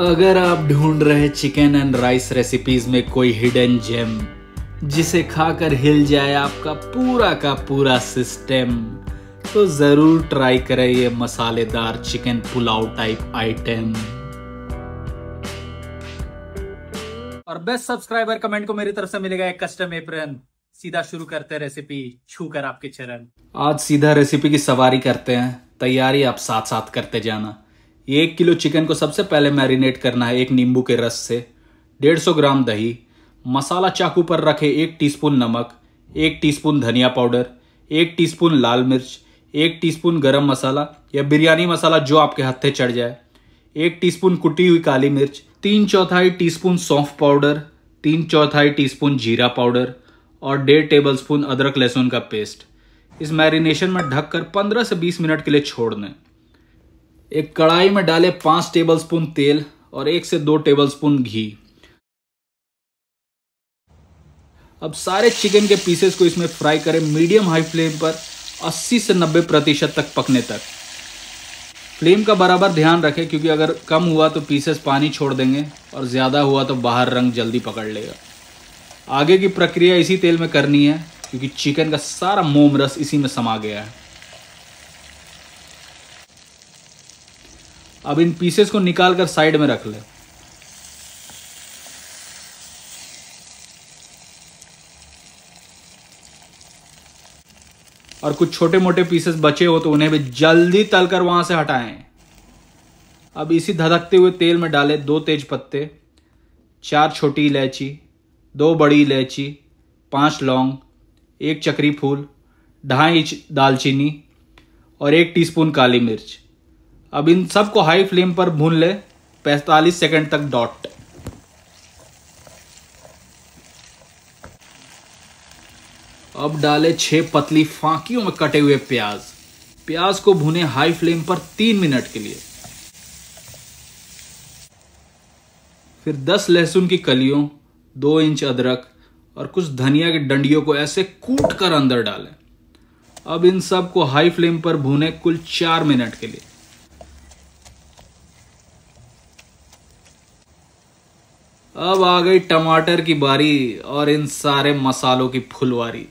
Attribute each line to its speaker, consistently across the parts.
Speaker 1: अगर आप ढूंढ रहे चिकन एंड राइस रेसिपीज़ में कोई हिडन जेम जिसे खाकर हिल जाए आपका पूरा का पूरा सिस्टम तो ज़रूर ट्राई करें ये मसालेदार चिकन पुलाव टाइप आइटम और बेस्ट सब्सक्राइबर कमेंट को मेरी तरफ़ से मिलेगा एक कस्टम एप्रन सीधा शुरू करते हैं रेसिपी छू कर आपके चरण. आज सीधा रेसिपी की सवारी करते हैं. तैयारी आप साथ साथ करते जाना. एक किलो चिकन को सबसे पहले मैरिनेट करना है एक नींबू के रस से। डेढ़ सौ ग्राम दही, मसाला चाकू पर रखे एक टीस्पून नमक, एक टीस्पून धनिया पाउडर, एक टीस्पून लाल मिर्च, एक टीस्पून गरम मसाला या बिरयानी मसाला जो आपके हत्थे चढ़ जाए। एक टीस्पून कुटी हुई काली मिर्च, तीन चौथाई टीस्पून सौंफ पाउडर, तीन चौथाई टीस्पून जीरा पाउडर और डेढ़ टेबल स्पून अदरक लहसुन का पेस्ट। इस मैरिनेशन में ढककर 15 से 20 मिनट के लिए छोड़ दें। एक कढ़ाई में डालें पाँच टेबल स्पून तेल और एक से दो टेबल स्पून घी। अब सारे चिकन के पीसेस को इसमें फ्राई करें मीडियम हाई फ्लेम पर 80 से 90 प्रतिशत तक पकने तक। फ्लेम का बराबर ध्यान रखें क्योंकि अगर कम हुआ तो पीसेस पानी छोड़ देंगे और ज़्यादा हुआ तो बाहर रंग जल्दी पकड़ लेगा। आगे की प्रक्रिया इसी तेल में करनी है क्योंकि चिकन का सारा मोम रस इसी में समा गया है। अब इन पीसेस को निकाल कर साइड में रख लें। और कुछ छोटे मोटे पीसेस बचे हो तो उन्हें भी जल्दी तलकर वहाँ से हटाएँ। अब इसी धधकते हुए तेल में डालें दो तेज पत्ते, चार छोटी इलायची, दो बड़ी इलायची, पाँच लौंग, एक चक्री फूल, ढाई इंच दालचीनी और एक टीस्पून काली मिर्च। अब इन सबको हाई फ्लेम पर भून ले 45 सेकंड तक डॉट अब डाले छह पतली फांकियों में कटे हुए प्याज। प्याज को भुने हाई फ्लेम पर तीन मिनट के लिए। फिर दस लहसुन की कलियों, दो इंच अदरक और कुछ धनिया की डंडियों को ऐसे कूट कर अंदर डालें। अब इन सबको हाई फ्लेम पर भुने कुल चार मिनट के लिए। अब आ गई टमाटर की बारी और इन सारे मसालों की फुलवारी।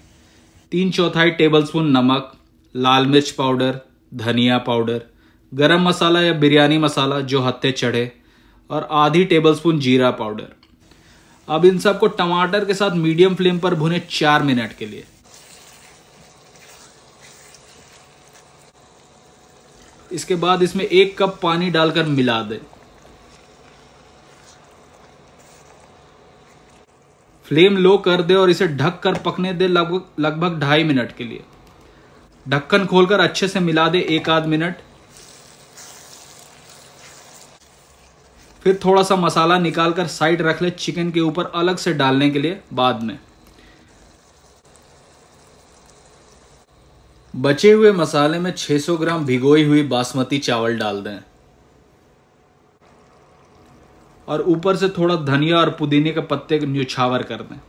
Speaker 1: तीन चौथाई टेबलस्पून नमक, लाल मिर्च पाउडर, धनिया पाउडर, गरम मसाला या बिरयानी मसाला जो हत्ते चढ़े, और आधी टेबलस्पून जीरा पाउडर। अब इन सबको टमाटर के साथ मीडियम फ्लेम पर भुने चार मिनट के लिए। इसके बाद इसमें एक कप पानी डालकर मिला दें। फ्लेम लो कर दे और इसे ढक कर पकने दे लगभग लगभग ढाई मिनट के लिए। ढक्कन खोलकर अच्छे से मिला दे एक आध मिनट। फिर थोड़ा सा मसाला निकालकर साइड रख ले चिकन के ऊपर अलग से डालने के लिए बाद में। बचे हुए मसाले में 600 ग्राम भिगोई हुई बासमती चावल डाल दें। और ऊपर से थोड़ा धनिया और पुदीने के पत्ते न्यूछावर कर दें।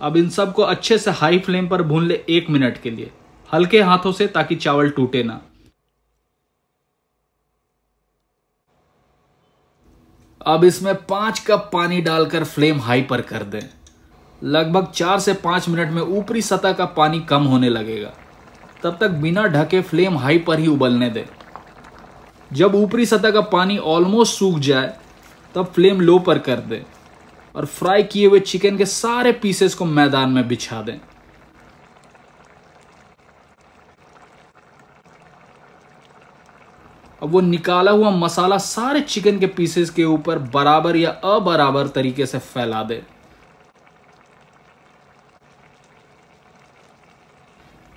Speaker 1: अब इन सबको अच्छे से हाई फ्लेम पर भून ले एक मिनट के लिए, हल्के हाथों से ताकि चावल टूटे ना। अब इसमें पाँच कप पानी डालकर फ्लेम हाई पर कर दें। लगभग चार से पाँच मिनट में ऊपरी सतह का पानी कम होने लगेगा। तब तक बिना ढके फ्लेम हाई पर ही उबलने दें। जब ऊपरी सतह का पानी ऑलमोस्ट सूख जाए तब फ्लेम लो पर कर दें और फ्राई किए हुए चिकन के सारे पीसेस को मैदान में बिछा दें। अब वो निकाला हुआ मसाला सारे चिकन के पीसेस के ऊपर बराबर या अबराबर तरीके से फैला दें।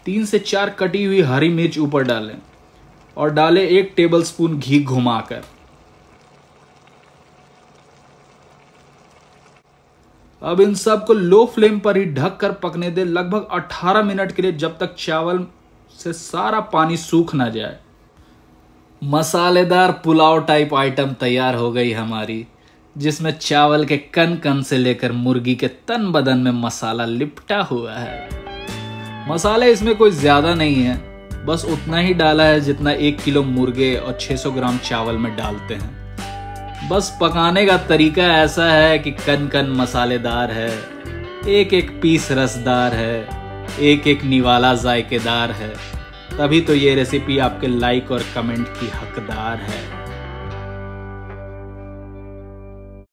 Speaker 1: तीन से चार कटी हुई हरी मिर्च ऊपर डालें और डालें एक टेबलस्पून घी घुमाकर। अब इन सबको लो फ्लेम पर ही ढक कर पकने दे। लगभग 18 मिनट के लिए जब तक चावल से सारा पानी सूख ना जाए। मसालेदार पुलाव टाइप आइटम तैयार हो गई हमारी, जिसमें चावल के कन कन से लेकर मुर्गी के तन बदन में मसाला लिपटा हुआ है। मसाले इसमें कोई ज़्यादा नहीं है, बस उतना ही डाला है जितना एक किलो मुर्गे और 600 ग्राम चावल में डालते हैं। बस पकाने का तरीका ऐसा है कि कन कन मसालेदार है एक एक पीस रसदार है एक एक निवाला जायकेदार है। तभी तो ये रेसिपी आपके लाइक और कमेंट की हकदार है।